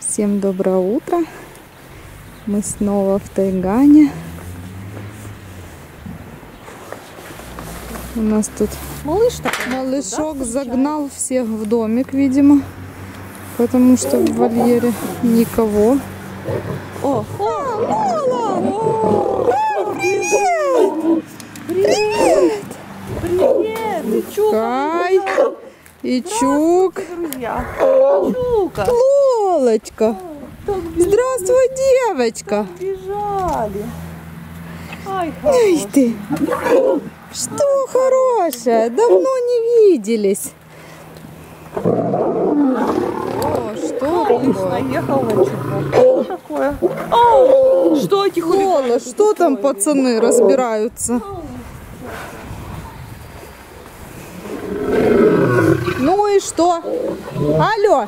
Всем доброе утро. Мы снова в Тайгане. У нас тут Малыш такой. малышок загнал всех в домик, видимо. Потому что в вольере никого. О, Привет! Привет! привет! Ты Чука, Кай и Чук. друзья. Чука. Лолочка. Здравствуй, девочка. бежали. Ай, Ай ты. Что хорошая? Давно не виделись. О, что такое? наехал на Чука. Что такое? Ау, что эти хулиганы? Что там пацаны разбираются? Ну и что? Алло,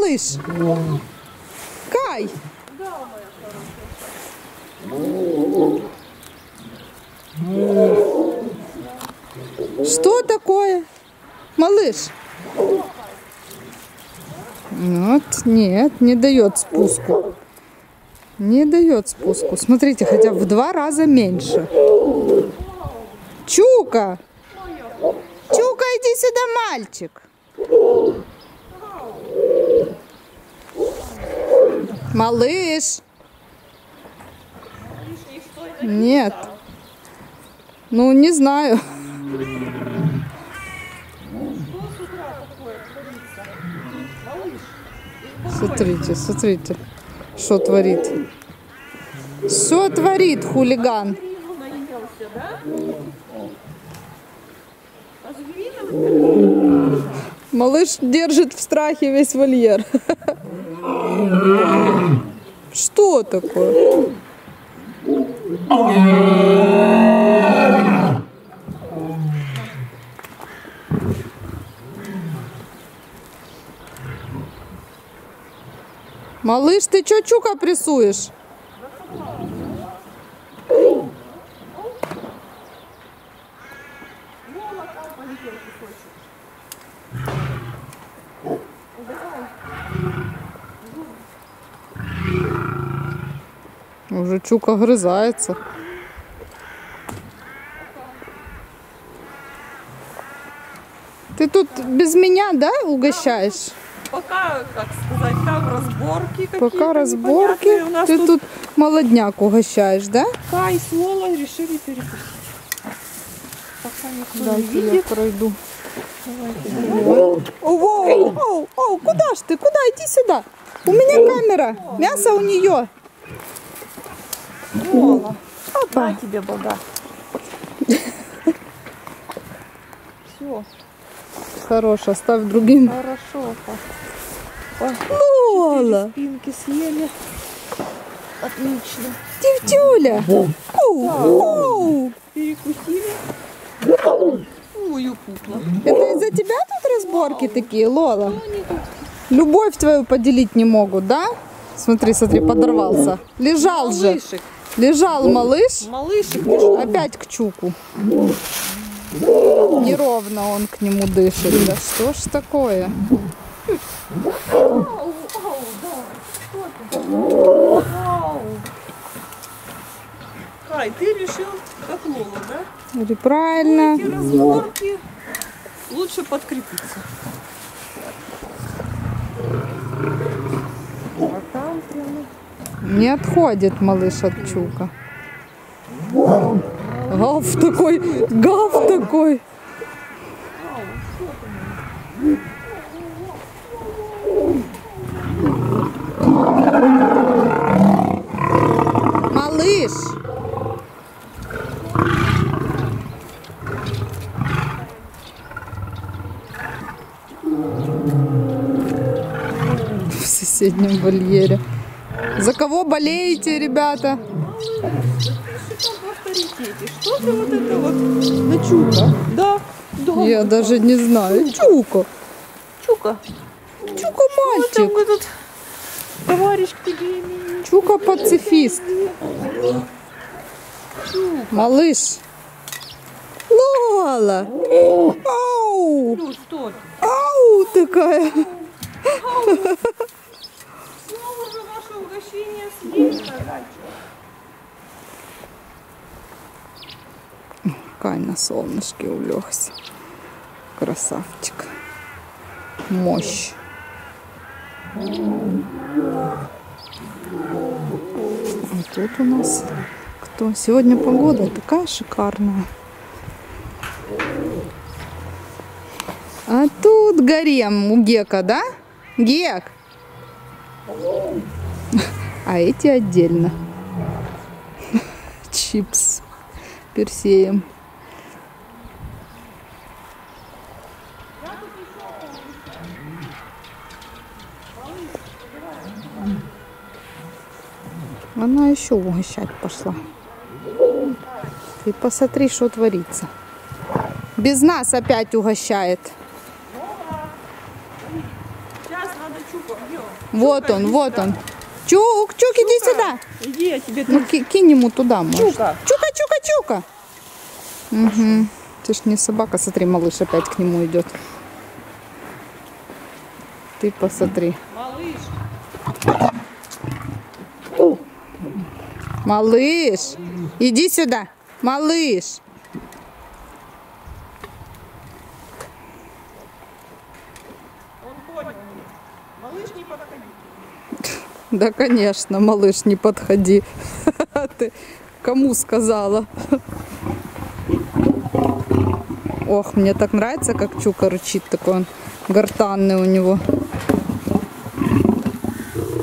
малыш, Кай, что такое? Малыш? Вот, нет, не дает спуску. Не дает спуску. Смотрите, хотя в два раза меньше. Чука! Чука, иди сюда, мальчик. Малыш. Нет. Ну, не знаю. Смотрите, смотрите, что творит. Что творит хулиган? Малыш держит в страхе весь вольер. Что такое? Малыш, ты чё чука прессуешь? Уже чука грызается. Ты тут без меня, да, угощаешь? Пока, как сказать, там разборки какие-то Пока разборки. непонятные. У нас Ты тут тут молодняк угощаешь, да? Кай с Лолой решили перекусить. Пока никто не Дайте я видит. пройду. Давайте. Оу, оу, оу, оу, куда ж ты? Куда? Иди сюда. У меня камера. Мясо у нее. Лола, Опа. на тебе бога. Все, Хорош, оставь другим. хорошо. Ой, Лола, спинки съели. Отлично. оу. Перекусили. Ой, упукла. Это из-за тебя тут разборки такие, Лола? Любовь твою поделить не могут, да? Смотри, смотри, подорвался. Лежал же. Лежал малыш. Малышек пришел. Опять к чуку. Неровно он к нему дышит. Да что ж такое? Что ты? Ау. Кай, ты решил, как Лола, да? Правильно. Разборки лучше подкрепиться. А там прямо... Не отходит малыш от чука. Гав такой, гав такой. Малыш! В соседнем вольере. За кого болеете, ребята? Что за вот это вот? на чука. Да. да. Я даже не знаю. Чука. Чука. Чука мальчик. Что этот товарищ? Чука пацифист. Чука. Малыш. Лола. Ау. Ну? Ау такая. Ау возвращение с. Кай на солнышке улегся. Красавчик. Мощь. А тут у нас кто? Сегодня погода такая шикарная. А тут гарем у Гека, да? Гек! а эти отдельно. Чипс персеем. Она еще угощать пошла. Ты посмотри, что творится. Без нас опять угощает. Вот он, вот он. Чук, Чук, иди Чука. сюда. Иди, я тебе ну, кинь ему туда, может. Чука. Чука, Чука, Чука. Угу. Ты ж не собака, смотри, малыш опять к нему идет. Ты посмотри. Малыш. Малыш, иди сюда. Малыш. Он понял. Малыш не подходи. Да, конечно, малыш, не подходи. Ты кому сказала? Ох, мне так нравится, как Чука рычит. Такой он гортанный у него.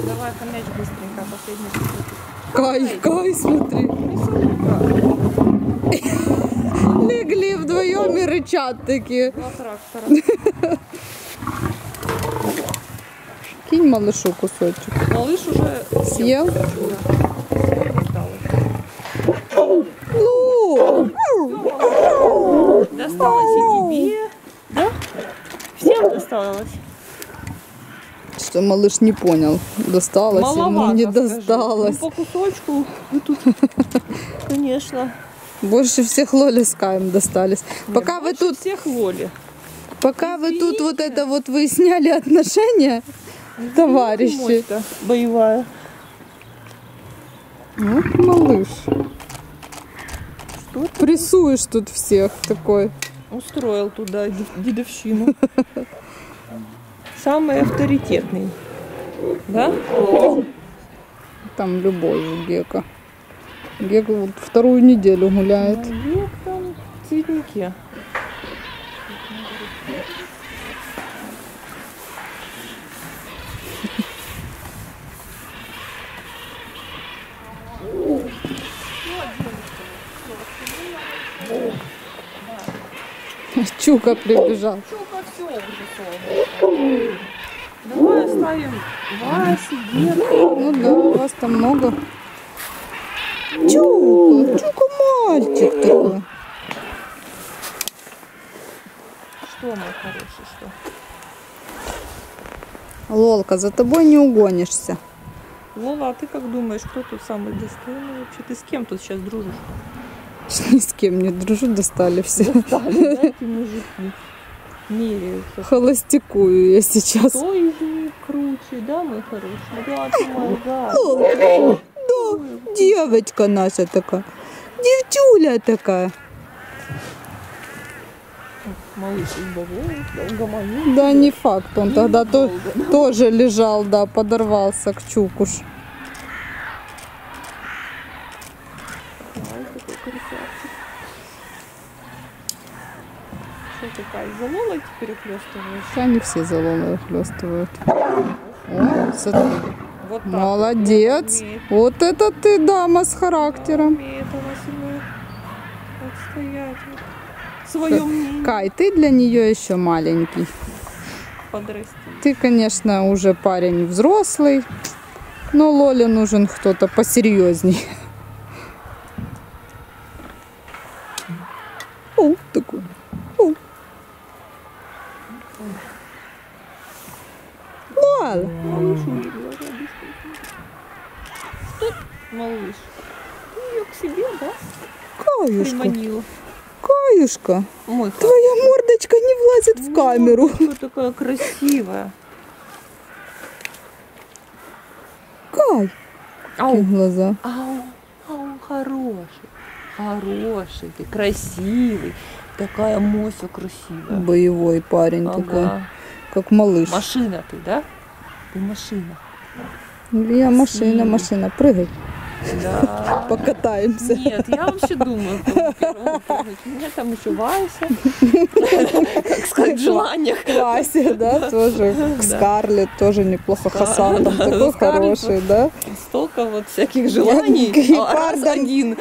Давай хомяч быстренько, а последний Кай, кай, смотри. Ну, Легли вдвоем и рычат такие. Два трактора. Дам малышу кусочек. Малыш уже съел. Ну, досталось и тебе. Да? Всем досталось. Что малыш не понял, досталось Маловато, ему, не досталось. Ну, по кусочку, тут, конечно. Больше всех Лоли с Каем достались. Нет, Пока вы тут... всех Лоли. Пока Извините. вы тут вот это вот выясняли отношения, товарищи. Боевая. Вот малыш. Что? Прессуешь тут всех такой. Устроил туда дедовщину. Самый авторитетный. Да? Там любой же Гека. Гека вот вторую неделю гуляет. Ну, Гек там в цветнике. Щука прибежал. Щука все уже Давай оставим вас, детку. Ну да, у вас там много. Чука, чука мальчик такой. Что, мой хороший, что? Лолка, за тобой не угонишься. Лола, а ты как думаешь, кто тут самый достойный вообще? Ты с кем тут сейчас дружишь? Ни с кем не дружу, достали все. Достали, да, мужики. Меряю. Холостякую я сейчас. Кто из них круче, да, мой хороший? Да, ты мой, да. Да, девочка наша такая. Девчуля такая. Малыш Да не факт, он тогда то, тоже лежал, да, подорвался к чукуш. Залола эти перехлестываешь? Они все заломы выхлестывают. Вот Молодец. Вот, вот это ты дама с характером. Умеет Кай, ты для нее еще маленький. Подрасти. Ты, конечно, уже парень взрослый, но Лоле нужен кто-то посерьезней. мордочка. Мой Твоя мордочка не влазит ну, в камеру. Ну, ты такая красивая. Кай. Ау. Какие глаза. Ау. Ау, хороший. Хороший ты, красивый. Такая Мося красивая. Боевой парень ага. такой. Как малыш. Машина ты, да? Ты машина. Я Красивый. машина, машина. Прыгай. Да. покатаемся. Нет, я вообще думаю. У меня там еще Вася. Как сказать, в желаниях. Вася, да, тоже. Да. Скарлетт тоже неплохо. Хасан там такой хороший, да. Столько вот всяких желаний, а Гепардом. один.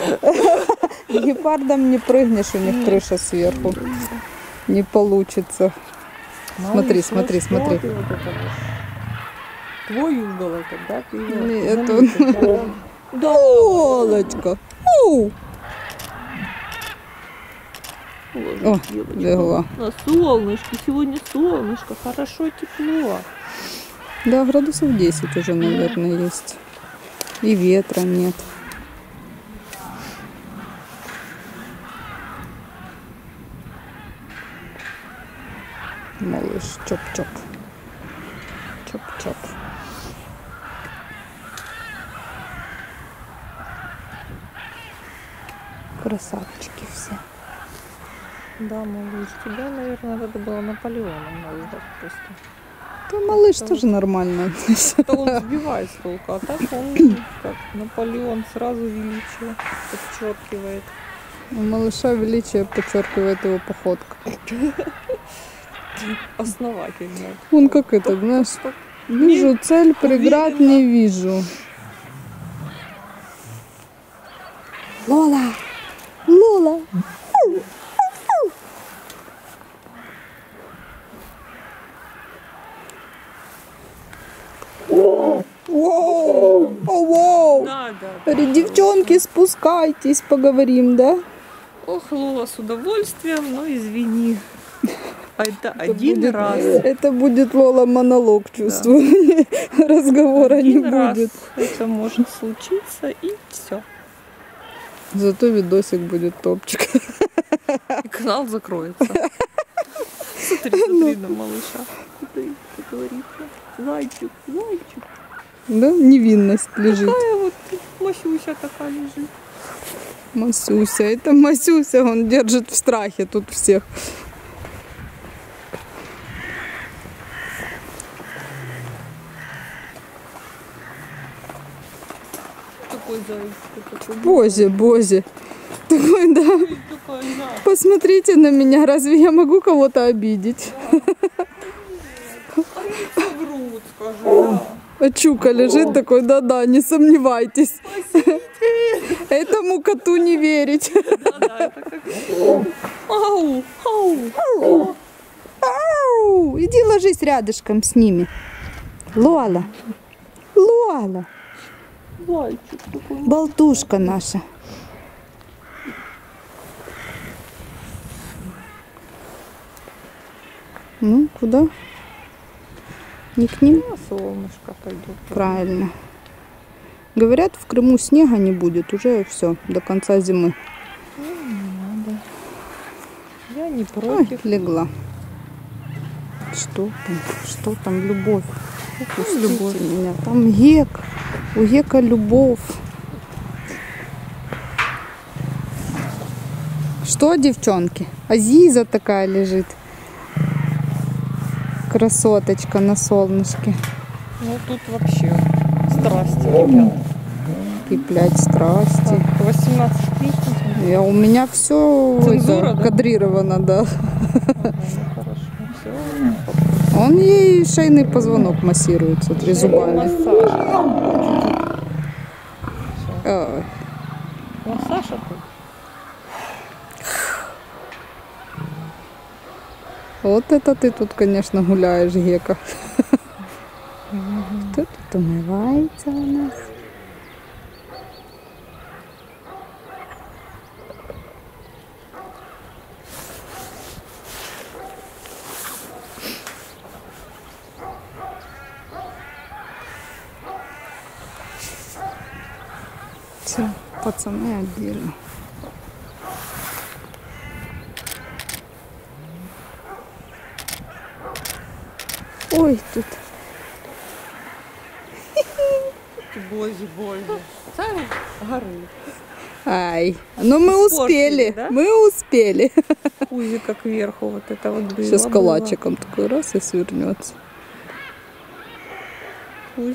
Гепардом не прыгнешь, у них крыша сверху. Не получится. Смотри, смотри, смотри. Твой угол это, да? Ты Нет, заметил, да? Да. Олочка. Оу. О, легла. На солнышке, сегодня солнышко, хорошо, тепло. Да, градусов 10 уже, наверное, есть. И ветра нет. Малыш, чоп-чоп. Чоп-чоп. Красавчики все. Да, малыш, тебя, наверное, надо было Наполеоном назвать просто. Да малыш тоже нормально. Это он сбивает с толку, а так он как Наполеон сразу величие подчеркивает. У малыша величие подчеркивает его походка. Основательно. Он как это, знаешь, вижу цель, преград не вижу. Лола! Лола! Воу! О, воу! Да, да. Говорит, девчонки, спускайтесь, поговорим, да? Ох, Лола, с удовольствием, но извини. А это один будет- раз. Это будет Лола монолог, чувствую. Разговора не Один раз будет. это может случиться и все. Зато видосик будет топчик. И канал закроется. Смотри, смотри на малыша. Смотри, как говорится. Зайчик, зайчик. Да, невинность лежит. Какая вот Масюся такая лежит. Масюся, это Масюся, он держит в страхе тут всех. Такой Бозе, Бозе. Такой, да. Посмотрите на меня, разве я могу кого-то обидеть? А Чука лежит такой, да-да, не сомневайтесь. Этому коту не верить. Ау, ау. Ау, иди ложись рядышком с ними. Лола, Лола, Зайчик такой. болтушка наша. Ну, куда? Не к ним? На солнышко пойдет. Правильно. Говорят, в Крыму снега не будет уже все, до конца зимы. Я не Ой, против. легла. Что там? Что там, любовь? Пустите любовь? меня. Там Гек. У Гека любовь. Что, девчонки? Азиза такая лежит. Красоточка на солнышке. Ну тут вообще страсти, ребят. Киплять страсти. Так, 18 плюс, ну, смотри. Я, у меня все Цензура, да? кадрировано, да. Ага, ну хорошо. Все. Он ей шейный позвонок массирует, смотри, зубами. Массаж. Массаж. Вот это ты тут, конечно, гуляешь, Гека. Кто тут умывается у нас? Все, пацаны отдельно. Ой, тут. бозі, бозі. Це гори. Ай, ну мы Испортили, успели, да? мы успели. Пузика кверху вот это вот было. Сейчас было. калачиком такой раз и свернется.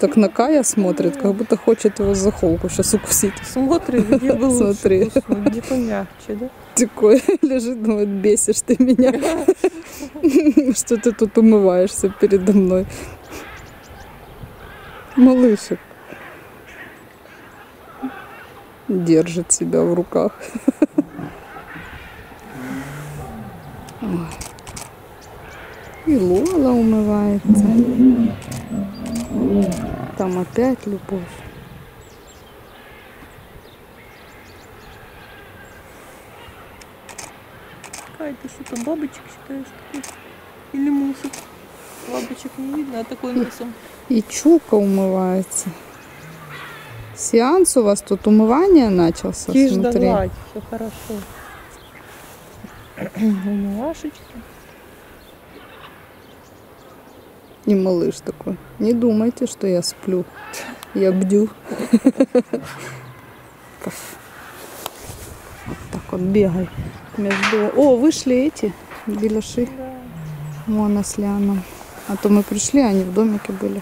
Так на Кая смотрит, как будто хочет его за холку сейчас укусить. Смотри, где бы лучше Смотри. где помягче, да? Такой лежит, думает, бесишь ты меня. Что ты тут умываешься передо мной. Малышек. Держит себя в руках. Ой. И Лола умывается. Там опять любовь. Ты что там бабочек считаешь? Или мусор? Бабочек не видно, а такой носом. И Чука умывается. Сеанс у вас тут умывания начался, Тишь смотри. да гладь, все хорошо. Умывашечки. И малыш такой. Не думайте, что я сплю. Я бдю. Вот так вот бегай. Между... О, вышли эти беляши. Мона с Лианом. А то мы пришли, они в домике были.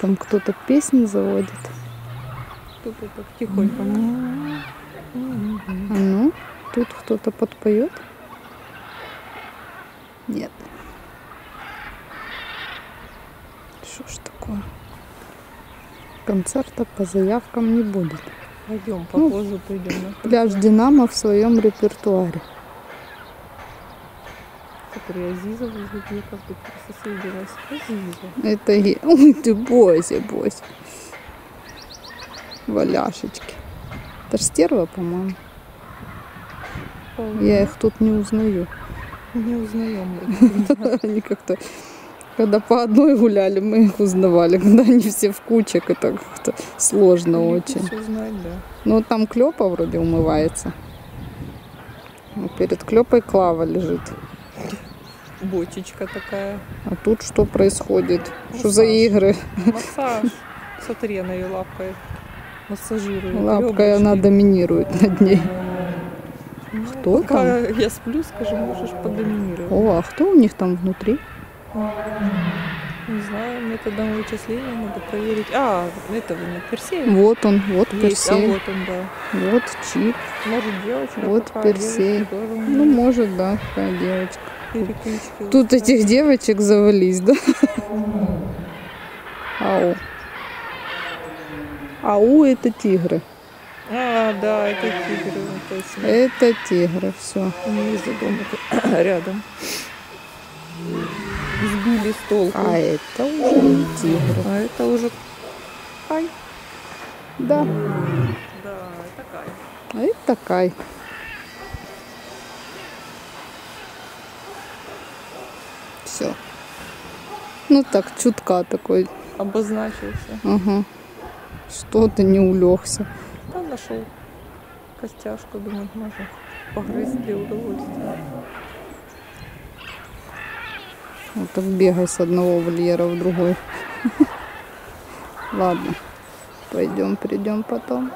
Там кто-то песни заводит. Кто-то так тихонько. А ну, тут кто-то подпоет? Нет. Что ж такое? Концерта по заявкам не будет. Пойдем, по Ну, на Пляж Динамо в своем репертуаре. Смотри, Азиза возле где как бы присоединилась. Азиза. Это я. Ой, ты бойся, бойся. Валяшечки. Это ж стерва, по-моему. Я их тут не узнаю. не узнаем. Они как-то, когда по одной гуляли, мы их узнавали. Когда они все в кучек, это как-то сложно очень. Все знать, да. Ну, там Клёпа вроде умывается. А Перед Клёпой Клава лежит. Бочечка такая. А тут что происходит? Что за игры? Массаж. Смотри, она ее лапкой массажирует. Лапкой она доминирует над ней. Ну, Кто Пока я сплю, скажи, можешь подоминировать. О, а кто у них там внутри? Не знаю, методом вычисления надо проверить. А, этого нет, Персея. Вот он, вот Есть, а Персей. вот он, да. Вот Чип. Может, девочка Вот какая, Персей. Ну, может, да, такая девочка. переклички Тут устраивают. этих девочек завались, да? Ау. Ау, это тигры. А, да, это тигры, точно. Это тигры, все. Они из-за дома рядом. Сбили с толку. А это уже не тигры. А это уже Кай. Да, Да, это Кай. а это Кай. Все. Ну так, чутка такой. Обозначился. Ага. Что ты не улегся? Там нашел костяшку, думаю, можно погрызть для удовольствия. Вот так бегай с одного вольера в другой. Ладно. Пойдем, придем потом.